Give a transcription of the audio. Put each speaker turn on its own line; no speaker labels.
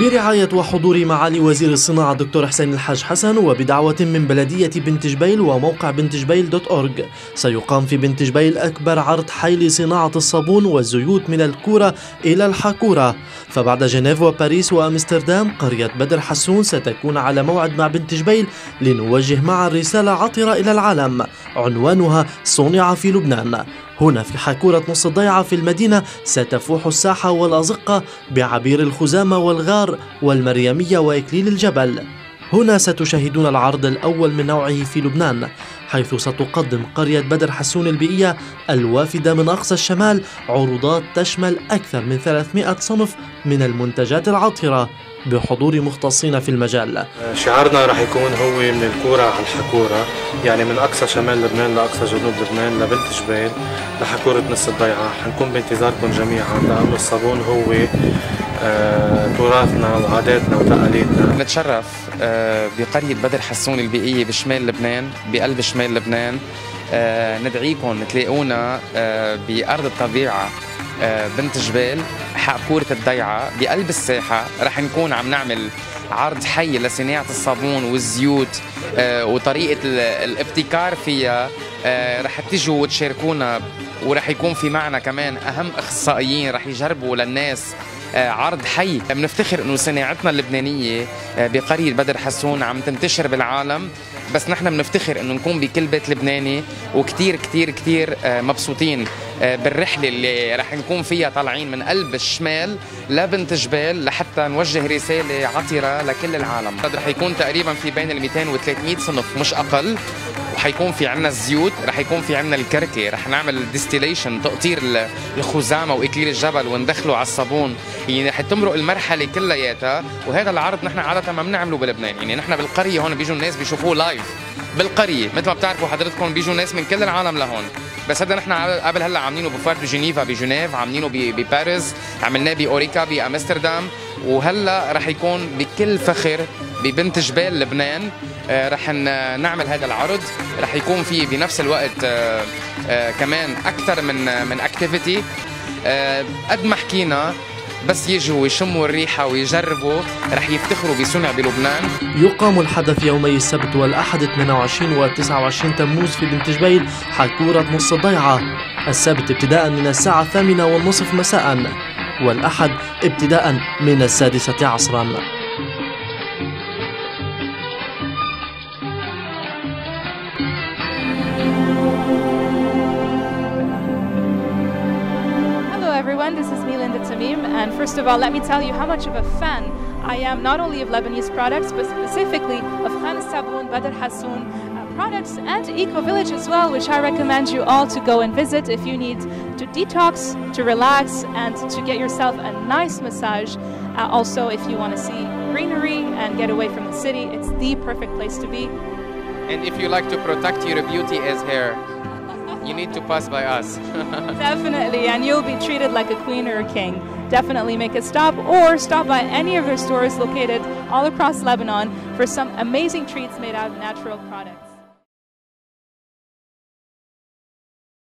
برعاية وحضور معالي وزير الصناعة الدكتور حسين الحاج حسن وبدعوة من بلدية بنت جبيل وموقع بنت جبيل دوت أورج سيقام في بنت جبيل أكبر عرض حي لصناعة الصابون والزيوت من الكورة إلى الحاكورة. فبعد جنيف وباريس وأمستردام قرية بدر حسون ستكون على موعد مع بنت جبيل لنوجه معا رسالة عطرة إلى العالم. عنوانها صنع في لبنان. هنا في حاكورة نص الضيعة في المدينة ستفوح الساحة والأزقة بعبير الخزامة والغار والمريمية وإكليل الجبل. هنا ستشاهدون العرض الأول من نوعه في لبنان. حيث ستقدم قرية بدر حسون البيئية الوافدة من أقصى الشمال عروضات تشمل أكثر من 300 صنف من المنتجات العطرة بحضور مختصين في المجال.
شعارنا رح يكون هو من الكورة على الحكورة يعني من أقصى شمال لبنان لأقصى جنوب لبنان لبنت جبيل لحكورة نص الضيعة. حنكون بانتظاركم جميعا لأنه الصابون هو تراثنا وعاداتنا وتقاليدنا.
نتشرف آه، بقرية بدر حسون البيئية بشمال لبنان بقلب شمال لبنان. آه، ندعيكم تلاقونا بأرض الطبيعة بنت جبال حقورة الضيعة بقلب الساحة. رح نكون عم نعمل عرض حي لصناعة الصابون والزيوت وطريقة الابتكار فيها. رح تجوا وتشاركونا ورح يكون في معنا كمان أهم أخصائيين رح يجربوا للناس آه، عرض حي. بنفتخر إنه صناعتنا اللبنانية آه، بقرية بدر حسون عم تنتشر بالعالم. بس نحن بنفتخر إنه نكون بكل بيت لبناني وكثير كثير كثير آه، مبسوطين بالرحلة اللي رح نكون فيها طالعين من قلب الشمال لبنت جبال لحتى نوجه رسالة عطرة لكل العالم. رح يكون تقريبا في بين ال 200 و 300 صنف مش أقل. وحيكون في عنا الزيوت رح يكون في عنا الكركه رح نعمل distillation تقطير الخزامة واكليل الجبل وندخله على الصابون. يعني رح تمرق المرحلة كلياتها وهذا العرض نحن عادة ما بنعمله بلبنان. يعني نحن بالقرية هون بيجوا الناس بيشوفوه live بالقرية. مثل ما بتعرفوا حضرتكم بيجوا ناس من كل العالم لهون. بس هذا نحن قبل هلا عاملينه بفورت جنيفا بجنيف عاملينه بباريس عملناه بأوريكا بأمستردام وهلا رح يكون بكل فخر ببنت جبال لبنان. آه، رح نعمل هذا العرض. رح يكون في بنفس الوقت آه، آه، كمان أكثر من من اكتيفيتي قد ما حكينا بس يجوا ويشموا الريحة ويجربوا رح يفتخروا بصنع بلبنان.
يقام الحدث يومي السبت والأحد 28 و 29 تموز في بنت جبيل حكورة نص الضيعة السبت ابتداء من الساعة الثامنة والنصف مساء والأحد ابتداء من السادسة عصرا
everyone, this is Melinda Tamim, and first of all, let me tell you how much of a fan I am not only of Lebanese products, but specifically of Khan Saboun, Badr Hassoun uh, products, and Eco Village as well, which I recommend you all to go and visit if you need to detox, to relax, and to get yourself a nice massage. Uh, also, if you want to see greenery and get away from the city, it's the perfect place to be.
And if you like to protect your beauty as hair, you need to pass by us.
Definitely, and you'll be treated like a queen or a king. Definitely make a stop or stop by any of their stores located all across Lebanon for some amazing treats made out of natural products.